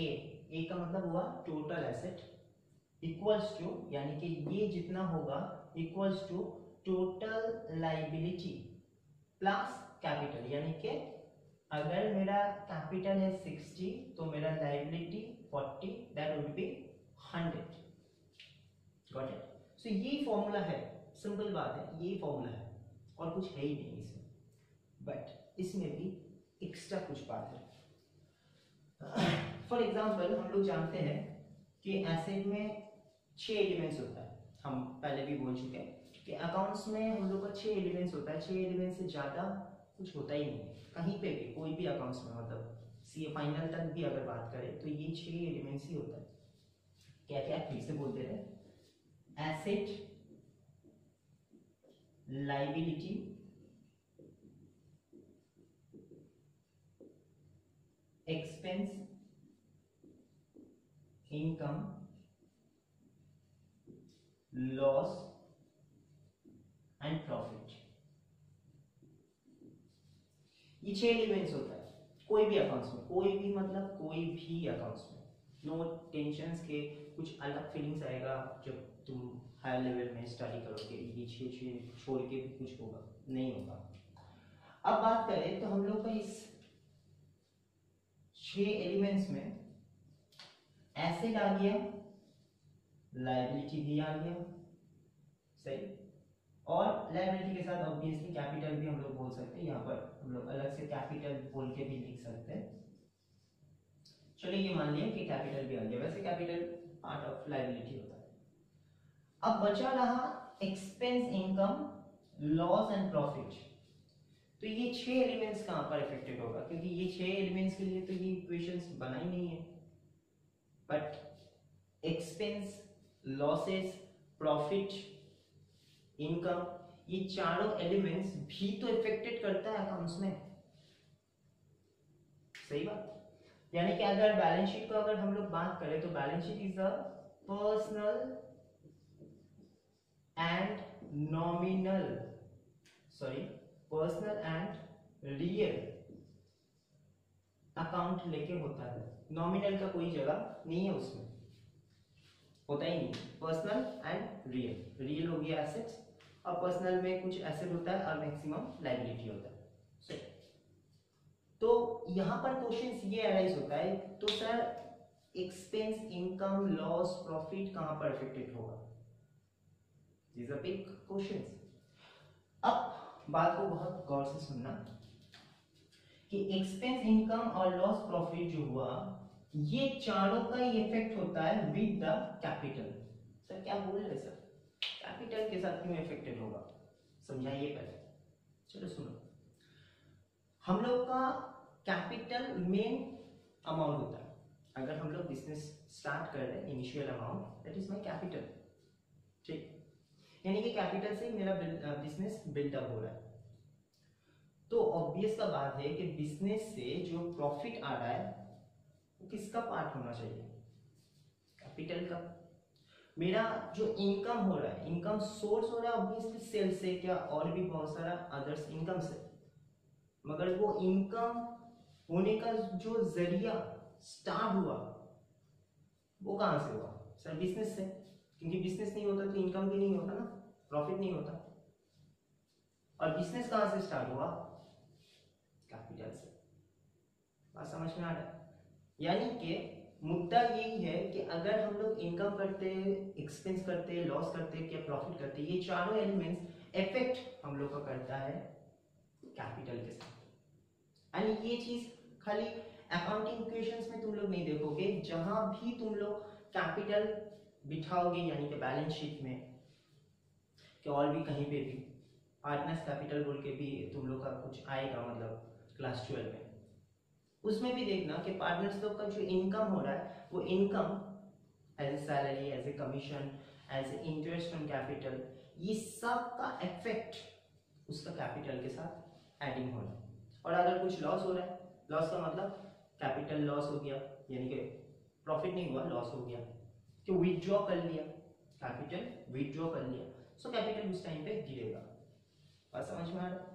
ए ए का मतलब हुआ टोटल एसेट इक्वल्स टू यानी कि ये जितना होगा equals to total liability plus capital यानी कि अगर मेरा कैपिटल है 60 तो मेरा liability 40 that would be 100 got it so ये फॉर्मूला है सिंपल बात है, ये फॉर्मूला है, और कुछ है ही नहीं इसमें. बट इसमें भी एक्स्ट्रा कुछ बात है. फॉर एग्ज़ाम्पल हम लोग जानते हैं कि एसेट में छह एलिमेंट्स होता है। हम पहले भी बोल चुके हैं कि अकाउंट्स में हम लोग का छह एलिमेंट्स होता है। छह एलिमेंट्स से ज़्यादा कुछ होता ही नहीं। कहीं पे भी, कोई भी अकाउंट्स में मतलब सी फाइनल तक भी अगर बात करें तो ये छह एलिमेंट्स ही होता है। क्या क्या फिर से बोलते रहे? Asset liability expense income, loss and profit ये छह एलिमेंट्स होता है। कोई भी अकाउंट्स में। कोई भी मतलब कोई भी अकाउंट्स में। नो टेंशन के कुछ अलग फीलिंग्स आएगा जब तुम हायर लेवल में स्टडी करोगे। ये छह छोड़ के भी कुछ होगा। नहीं होगा। अब बात करें तो हम लोग का इस छह एलिमेंट्स में एसिड आ गया लाइबिलिटी भी आ गया, सही। और लाइबिलिटी के साथ ऑब्वियसली कैपिटल भी हम लोग बोल सकते हैं, यहाँ पर हम लोग अलग से कैपिटल बोल के भी लिख सकते हैं। चलिए ये मान लिया कि कैपिटल भी आ गया। वैसे कैपिटल पार्ट ऑफ़ लाइबिलिटी होता है। अब बचा रहा expense income loss and profit तो ये छह एलिमेंट्स कहाँ पर इफेक्टेड होगा? क्योंकि ये छह एलिमेंट्स के लिए तो ये इक्वेशंस बना ही नहीं है। But expense losses profit income ये चारों एलिमेंट्स भी तो इफेक्टेड करता है अकाउंट्स में। सही बात? यानी कि अगर बैलेंस शीट को अगर हम लोग बात करें तो balance sheet is a personal and nominal sorry personal and real account लेके होता है। नॉमिनल का कोई जगह नहीं है उसमें। होता ही नहीं। पर्सनल एंड रियल रियल हो गया एसेट्स और पर्सनल में कुछ एसेट होता है और मैक्सिमम लाइबिलिटी होता है। सही तो यहाँ पर क्वेश्चन ये अराइज होता है तो sir expense income loss profit कहाँ पर इफेक्टेड होगा? क्वेश्चंस अब बात को बहुत गौर से सुनना। कि एक्सपेंस इनकम और लॉस प्रॉफिट जो हुआ, ये चारों का ही इफ़ेक्ट होता है विद द कैपिटल सर क्या बोल रहे सर कैपिटल के साथ क्यों इफेक्टेड होगा? समझाइए पहले। चलो सुनो। हम लोग का कैपिटल मेन अमाउंट होता है। अगर हम लोग बिज़नेस स्टार्ट कर रहे हैं initial amount that is my capital ठीक? यानी कि कैपिटल से मेरा बिज़नेस बिल्डअप हो रहा है। तो ऑब्वियस का बात है कि बिज़नेस से जो प्रॉफिट आ रहा है, वो किसका पार्ट होना चाहिए? कैपिटल का। मेरा जो इनकम हो रहा है इनकम सोर्स हो रहा है ऑब्वियसली सेल से, क्या और भी बहुत सारा अदर्स इनकम से। मगर वो इनकम होने का जो ज़रिया स्टार्ट हुआ, वो कहाँ से हुआ? सर बिज़नेस से। क्योंकि बिज़नेस नहीं होता तो इनकम भी नहीं होता ना प्रॉफिट नहीं होता। और बिज़नेस कहाँ से स्टार्ट हुआ? कैपिटल से। बात समझ में आ रहा है? यानी कि मुद्दा यही है कि अगर हम लोग इनकम करते एक्सपेंस करते लॉस करते, क्या प्रॉफिट करते, ये चारों एलिमेंट्स इफ़ेक्ट हम लोग का करता है कैपिटल के साथ। यानी ये चीज़ खाली अकाउंटिंग इक्वेशंस में तुम लोग नहीं देखोगे, जहाँ भी तुम लोग कैपिटल बिठाओगे, यानी कि बैलेंस शीट में, कि और भी कहीं पे भी पार्टनर्स कैपिटल बोल के भी तुम लोग का कुछ आएगा मतलब क्लास ट्वेल्व में। उसमें भी देखना कि पार्टनर्स लोग का जो इनकम हो रहा है, वो income as a salary as a commission as a interest on capital ये सब का इफ़ेक्ट उसका कैपिटल के साथ एडिंग हो रहा है। और अगर कुछ लॉस हो रहा है लॉस का मतलब कैपिटल लॉस हो गया, यानी कि प्रॉफिट नहीं हुआ लॉस हो गया। कि विदड्रॉ कर लिया कैपिटल विदड्रॉ कर लिया। सो कैपिटल उस टाइम पे गिरेगा। बात समझ में आ रहा